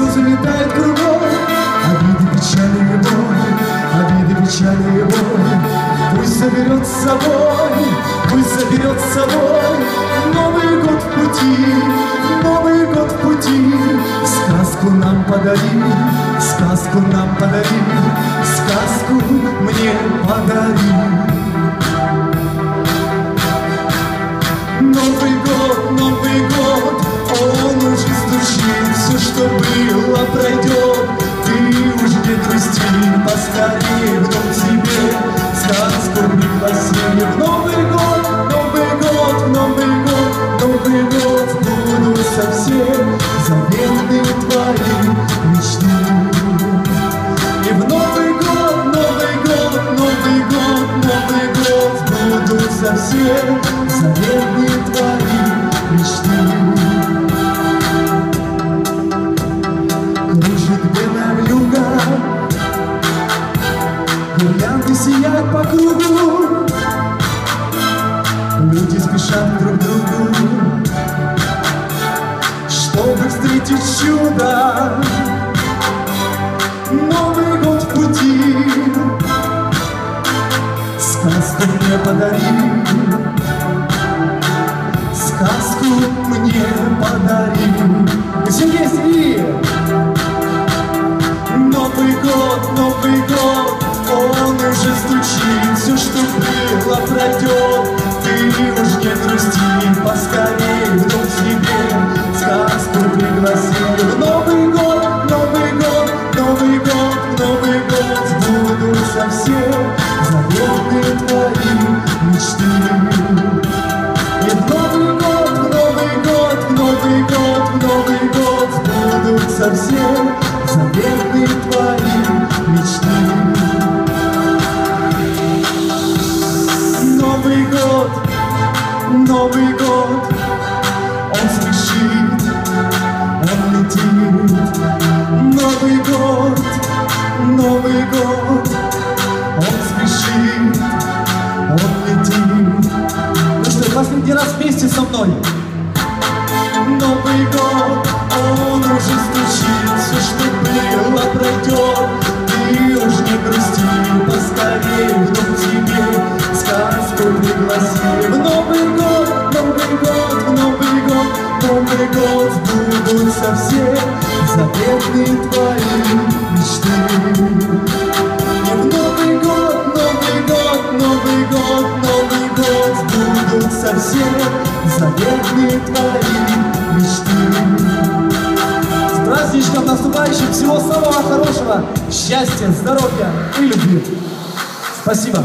все заметает кругом. Обиды, печали и обиды, печали и Пусть заберет с собой, пусть заберет с собой Новый год в пути, Новый год в пути. Сказку нам подари, сказку нам подари дом тебе Сказку пригласили в Новый год, Новый год, Новый год, Новый год Буду совсем заветные твои мечты И в Новый год, Новый год, Новый год, Новый год Буду совсем заветные твои сияют по кругу. Люди спешат друг к другу. Чтобы встретить чудо. Новый год в пути. Сказку мне подари. Сказку мне подари. Сергей, Сергей! Стучит, все, что было, пройдет. Ты уж не грусти, поскорей в дом себе сказку пригласи. В Новый год, Новый год, Новый год, Новый год, буду совсем заветные твои мечты. И Новый год, Новый год, Новый год, Новый год будут совсем заветные Новый год, он спешит, он летит. Новый год, Новый год, он спешит, он летит. Ну что, последний раз вместе со мной. Новый год, он уже стучит, все, что было, пройдет. Ты уж не грусти, поскорее в тебе сказку пригласи. Новый год, Новый год, Новый год, Новый год будут совсем заветные твои мечты. И в Новый год, Новый год, Новый год, Новый год будут совсем заветные твои мечты. С праздничком наступающим! Всего самого хорошего! Счастья, здоровья и любви! Спасибо!